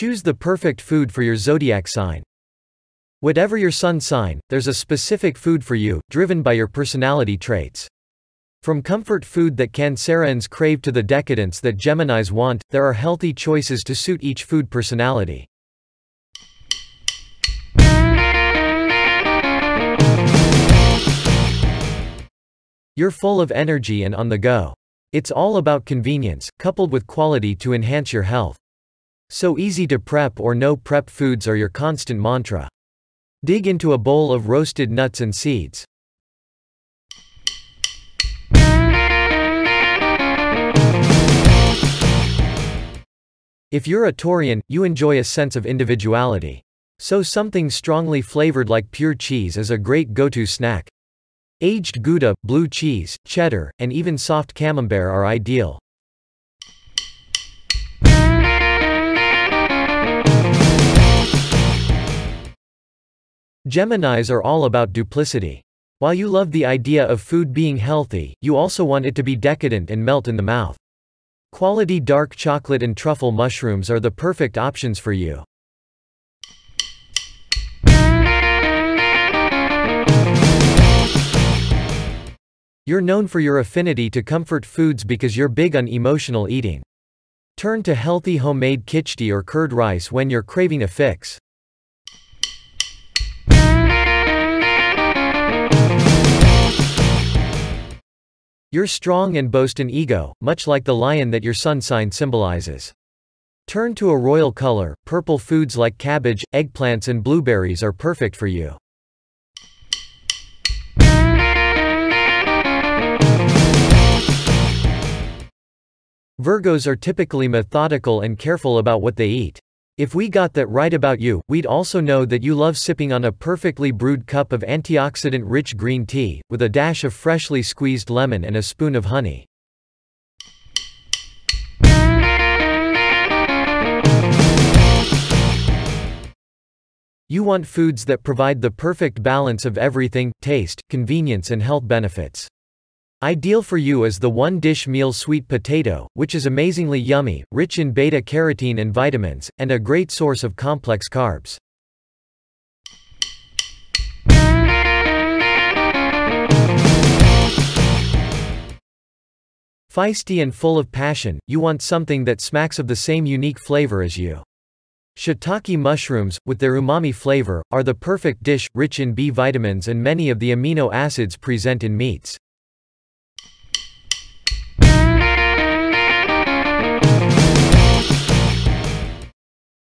Choose the perfect food for your zodiac sign. Whatever your sun sign, there's a specific food for you, driven by your personality traits. From comfort food that Cancerians crave to the decadence that Geminis want, there are healthy choices to suit each food personality. You're full of energy and on the go. It's all about convenience, coupled with quality to enhance your health. So easy to prep or no prep foods are your constant mantra. Dig into a bowl of roasted nuts and seeds. If you're a Taurian, you enjoy a sense of individuality. So something strongly flavored like pure cheese is a great go-to snack. Aged Gouda, blue cheese, cheddar, and even soft camembert are ideal. Geminis are all about duplicity. While you love the idea of food being healthy, you also want it to be decadent and melt in the mouth. Quality dark chocolate and truffle mushrooms are the perfect options for you. You're known for your affinity to comfort foods because you're big on emotional eating. Turn to healthy homemade khichdi or curd rice when you're craving a fix. You're strong and boast an ego, much like the lion that your sun sign symbolizes. Turn to a royal color, purple foods like cabbage, eggplants and blueberries are perfect for you. Virgos are typically methodical and careful about what they eat. If we got that right about you, we'd also know that you love sipping on a perfectly brewed cup of antioxidant-rich green tea, with a dash of freshly squeezed lemon and a spoon of honey. You want foods that provide the perfect balance of everything, taste, convenience and health benefits. Ideal for you is the one-dish meal sweet potato, which is amazingly yummy, rich in beta-carotene and vitamins, and a great source of complex carbs. Feisty and full of passion, you want something that smacks of the same unique flavor as you. Shiitake mushrooms, with their umami flavor, are the perfect dish, rich in B vitamins and many of the amino acids present in meats.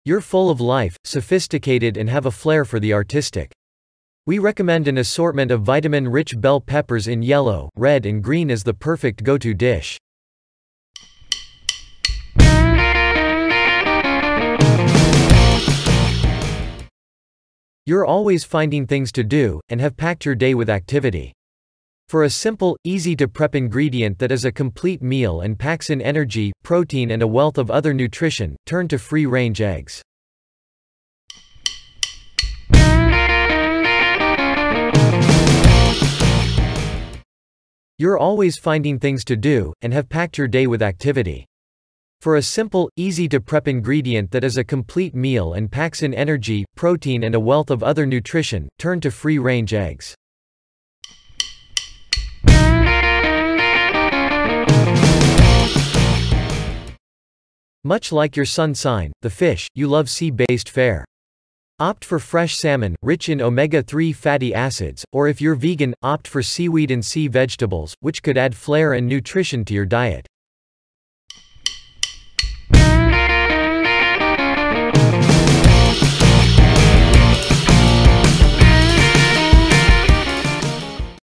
You're full of life, sophisticated and have a flair for the artistic. We recommend an assortment of vitamin-rich bell peppers in yellow, red and green as the perfect go-to dish. You're always finding things to do, and have packed your day with activity. For a simple, easy-to-prep ingredient that is a complete meal and packs in energy, protein and a wealth of other nutrition, turn to free-range eggs. You're always finding things to do, and have packed your day with activity. For a simple, easy-to-prep ingredient that is a complete meal and packs in energy, protein and a wealth of other nutrition, turn to free-range eggs. Much like your sun sign, the fish, you love sea-based fare. Opt for fresh salmon, rich in omega-3 fatty acids, or if you're vegan, opt for seaweed and sea vegetables, which could add flair and nutrition to your diet.